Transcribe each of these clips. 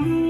Mm-hmm.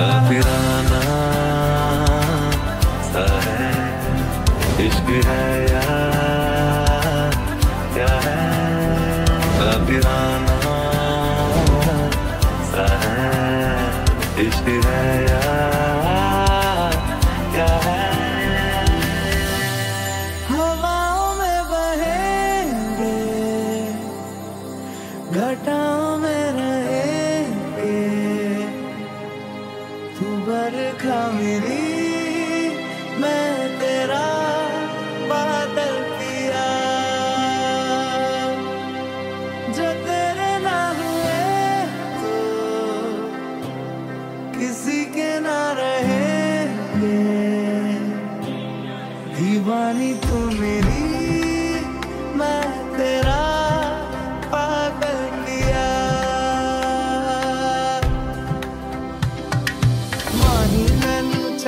kafiran बरखा मेरी मैं तेरा बादल पिया। जो तेरे ना हुए तो किसी के ना रहेंगे दीवानी तू मेरी, मैं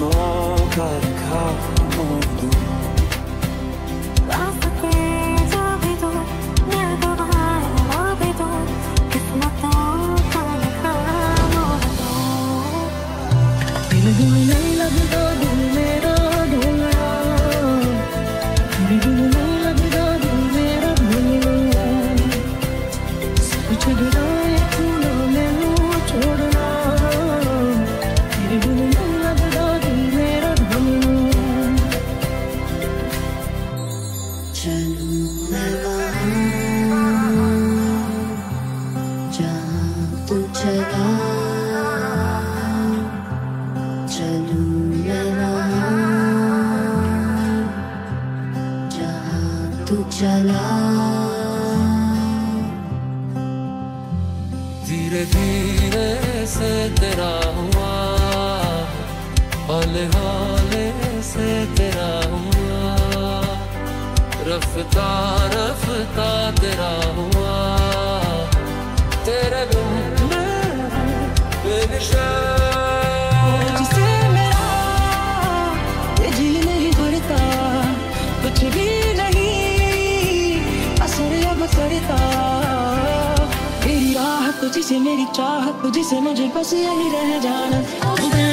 No cada cabo चला धीरे धीरे से तेरा हुआ हौले हौले से तेरा हुआ। रफ्ता तुझसे मेरी चाह तुझसे मुझे बस यही रह जाना।